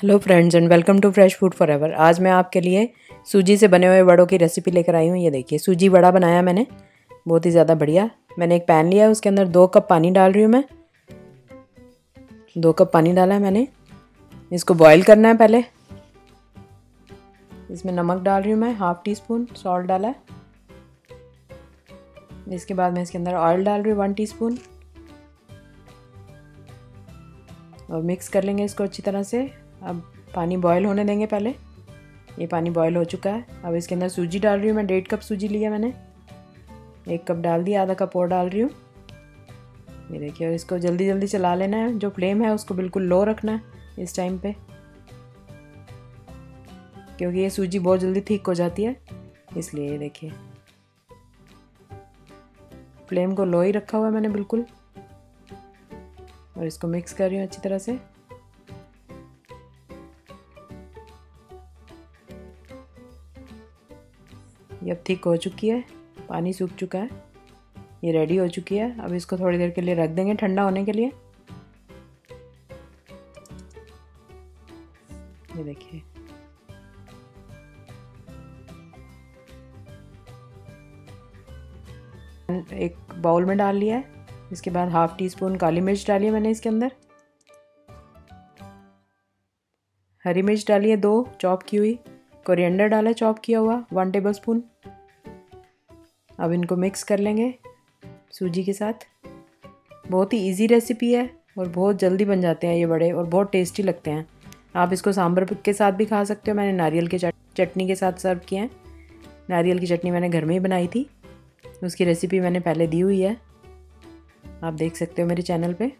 Hello friends and welcome to fresh food forever आज मैं आपके लिए सूजी से बने हुए वड़ों की रेसिपी लेकर आई हूँ। ये देखिए, सूजी वड़ा बनाया मैंने। बहुत ही ज़्यादा बढ़िया। मैंने एक पैन लिया है, उसके अंदर दो कप पानी डाल रही हूँ मैं। दो कप पानी डाला है मैंने। इसको बॉईल करना है पहले। इसमें नमक डाल रही हूँ मैं हाफ़ टी स्पून सॉल्ट डाला है। इसके बाद मैं इसके अंदर ऑयल डाल रही हूँ वन टी स्पून और मिक्स कर लेंगे इसको अच्छी तरह से। अब पानी बॉयल होने देंगे पहले। ये पानी बॉयल हो चुका है। अब इसके अंदर सूजी डाल रही हूँ मैं। डेढ़ कप सूजी लिया मैंने। एक कप डाल दिया, आधा कप और डाल रही हूँ। ये देखिए, और इसको जल्दी जल्दी चला लेना है। जो फ्लेम है, उसको बिल्कुल लो रखना है इस टाइम पे। क्योंकि ये सूजी बहुत जल्दी ठीक हो जाती है। इसलिए ये देखिए। फ्लेम को लो ही रखा हुआ है मैंने बिल्कुल। और इसको मिक्स कर रही हूँ अच्छी तरह से। ये अब ठीक हो चुकी है, पानी सूख चुका है, ये रेडी हो चुकी है। अब इसको थोड़ी देर के लिए रख देंगे ठंडा होने के लिए। ये देखिए। एक बाउल में डाल लिया है, इसके बाद हाफ़ टी स्पून काली मिर्च डाली है मैंने इसके अंदर। हरी मिर्च डाली है, दो चॉप की हुई। कोरिएंडर डाला, चॉप किया हुआ वन टेबल स्पून अब इनको मिक्स कर लेंगे, सूजी के साथ। बहुत ही इजी रेसिपी है और बहुत जल्दी बन जाते हैं ये बड़े और बहुत टेस्टी लगते हैं। आप इसको सांभर के साथ भी खा सकते हो, मैंने नारियल के चटनी के साथ सर्व किए हैं। नारियल की चटनी मैंने घर में ही बनाई थी। उसकी रेसिपी मैंने पहले दी हुई है। आप देख सकते हो मेरे चैनल पे।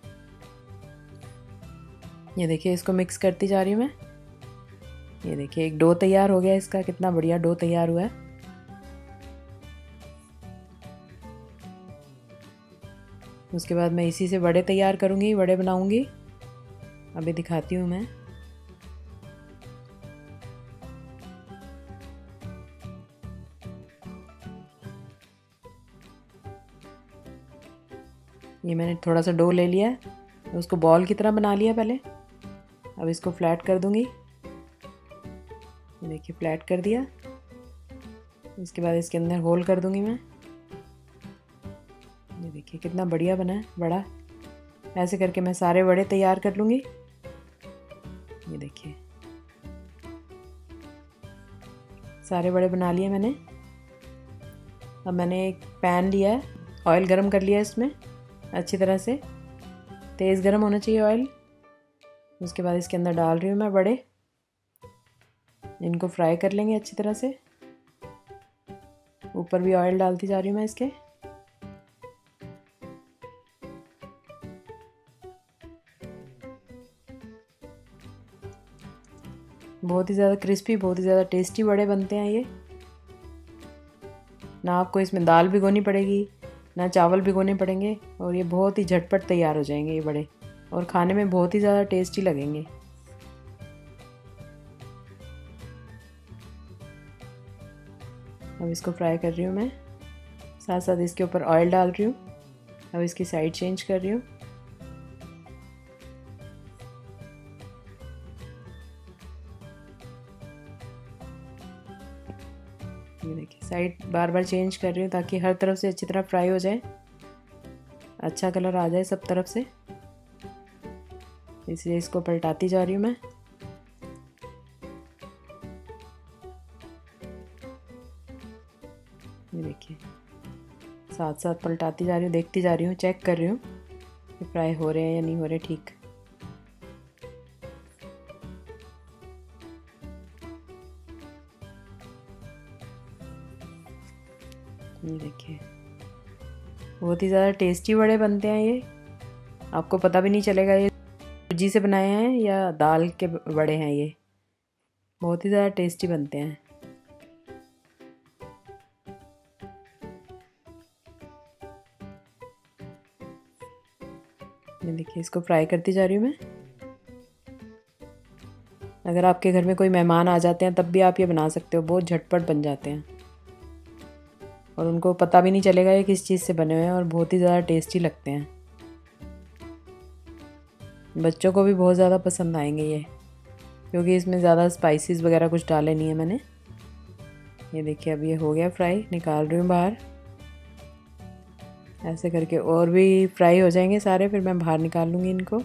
ये देखिए, इसको मिक्स करती जा रही हूँ मैं। ये देखिए, एक डो तैयार हो गया इसका, कितना बढ़िया डो तैयार हुआ है। उसके बाद मैं इसी से वड़े तैयार करूँगी, वड़े बनाऊँगी। अभी दिखाती हूँ मैं। ये मैंने थोड़ा सा डो ले लिया है। उसको बॉल की तरह बना लिया पहले। अब इसको फ्लैट कर दूँगी। देखिए फ्लैट कर दिया। इसके बाद इसके अंदर होल कर दूँगी मैं। ये देखिए, कितना बढ़िया बना है, बड़ा। ऐसे करके मैं सारे बड़े तैयार कर लूँगी। ये देखिए। सारे बड़े बना लिए मैंने। अब मैंने एक पैन लिया है ऑयल गरम कर लिया है इसमें, अच्छी तरह से। तेज़ गरम होना चाहिए ऑयल उसके बाद इसके अंदर डाल रही हूँ मैं बड़े इनको फ्राई कर लेंगे अच्छी तरह से। ऊपर भी ऑयल डालती जा रही हूँ मैं इसके। बहुत ही ज़्यादा क्रिस्पी बहुत ही ज़्यादा टेस्टी बड़े बनते हैं ये। ना आपको इसमें दाल भिगोनी पड़ेगी, ना चावल भिगोने पड़ेंगे और ये बहुत ही झटपट तैयार हो जाएँगे ये बड़े और खाने में बहुत ही ज़्यादा टेस्टी लगेंगे। अब इसको फ्राई कर रही हूँ मैं। साथ साथ इसके ऊपर ऑयल डाल रही हूँ। अब इसकी साइड चेंज कर रही हूँ। देखिए साइड बार बार चेंज कर रही हूँ ताकि हर तरफ़ से अच्छी तरह फ्राई हो जाए। अच्छा कलर आ जाए सब तरफ़ से। इसलिए इसको पलटाती जा रही हूँ मैं। ये देखिए। साथ साथ पलटाती जा रही हूँ, देखती जा रही हूँ चेक कर रही हूँ कि फ्राई हो रहे हैं या नहीं हो रहे ठीक। ये देखिए। बहुत ही ज़्यादा टेस्टी बड़े बनते हैं ये। आपको पता भी नहीं चलेगा ये सूजी से बनाए हैं या दाल के बड़े हैं ये। बहुत ही ज़्यादा टेस्टी बनते हैं। ये देखिए, इसको फ्राई करती जा रही हूँ मैं। अगर आपके घर में कोई मेहमान आ जाते हैं, तब भी आप ये बना सकते हो, बहुत झटपट बन जाते हैं। और उनको पता भी नहीं चलेगा ये किस चीज़ से बने हुए हैं और बहुत ही ज़्यादा टेस्टी लगते हैं। बच्चों को भी बहुत ज़्यादा पसंद आएँगे ये, क्योंकि इसमें ज़्यादा स्पाइसेस वगैरह कुछ डाले नहीं है मैंने। ये देखिए, अब ये हो गया फ्राई निकाल रही हूँ बाहर। ऐसे करके और भी फ्राई हो जाएँगे सारे, फिर मैं बाहर निकाल लूँगी इनको।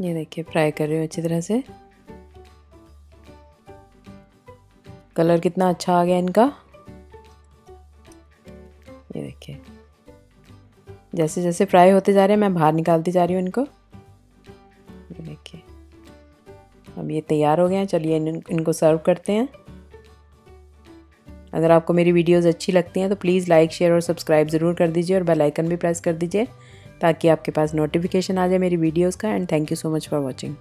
ये देखिए फ्राई कर रही हूँ अच्छी तरह से। कलर कितना अच्छा आ गया इनका। ये देखिए। जैसे जैसे फ्राई होते जा रहे हैं मैं बाहर निकालती जा रही हूँ इनको। देखिए। अब ये तैयार हो गए हैं चलिए इन, इनको सर्व करते हैं। अगर आपको मेरी वीडियोस अच्छी लगती हैं तो प्लीज़ लाइक शेयर और सब्सक्राइब ज़रूर कर दीजिए और बेल आइकन भी प्रेस कर दीजिए ताकि आपके पास नोटिफिकेशन आ जाए मेरी वीडियोस का। And thank you so much for watching.